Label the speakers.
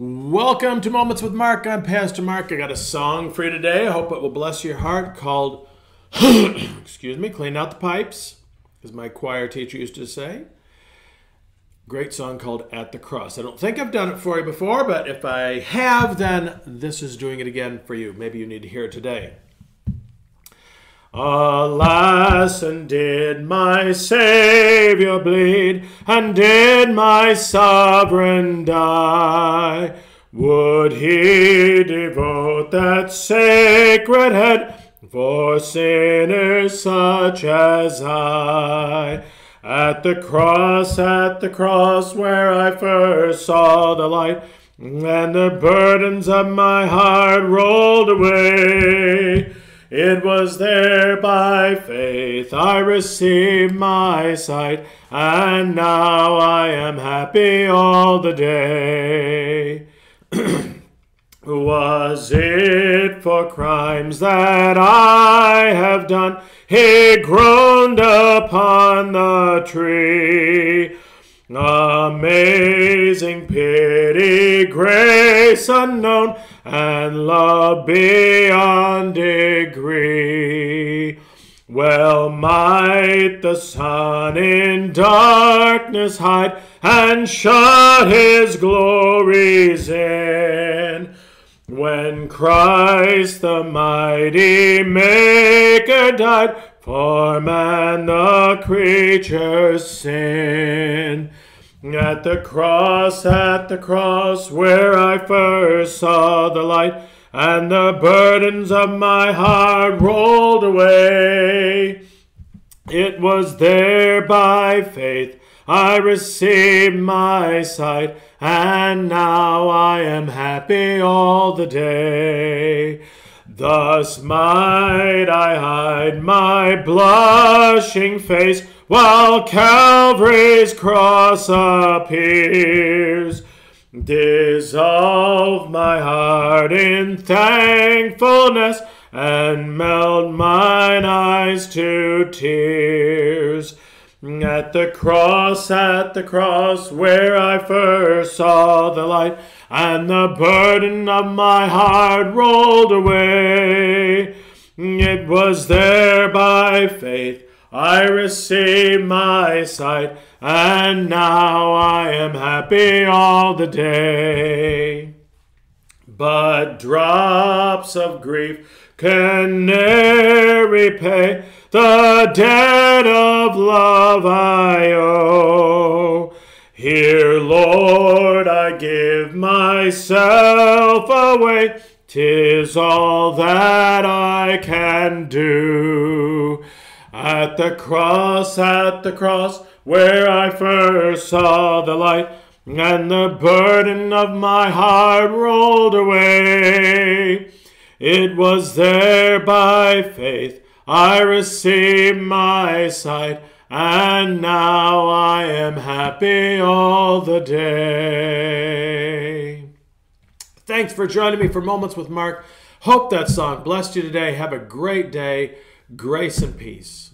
Speaker 1: Welcome to Moments with Mark. I'm Pastor Mark. I got a song for you today. I hope it will bless your heart called, excuse me, Clean Out the Pipes, as my choir teacher used to say. Great song called At the Cross. I don't think I've done it for you before, but if I have, then this is doing it again for you. Maybe you need to hear it today. Alas, and did my Savior bleed, and did my Sovereign die? Would he devote that sacred head for sinners such as I? At the cross, at the cross where I first saw the light, and the burdens of my heart rolled away. It was there by faith I received my sight, and now I am happy all the day. Was it for crimes that I have done? He groaned upon the tree. Amazing pity, grace unknown, and love beyond degree. Well might the sun in darkness hide and shut his glories in. When Christ the mighty Maker died for man the creature's sin. At the cross, at the cross, where I first saw the light, and the burdens of my heart rolled away. It was there by faith I received my sight, and now I am happy all the day. Thus might I hide my blushing face while Calvary's cross appears. Dissolve my heart in thankfulness and melt mine eyes to tears. At the cross, at the cross, where I first saw the light, and the burden of my heart rolled away. It was there by faith I received my sight, and now I am happy all the day. But drops of grief can ne'er repay the debt of love I owe. Here, Lord, I give myself away. Tis all that I can do. At the cross, at the cross, where I first saw the light, and the burden of my heart rolled away. It was there by faith I received my sight, and now I am happy all the day. Thanks for joining me for Moments with Mark. Hope that song blessed you today. Have a great day. Grace and peace.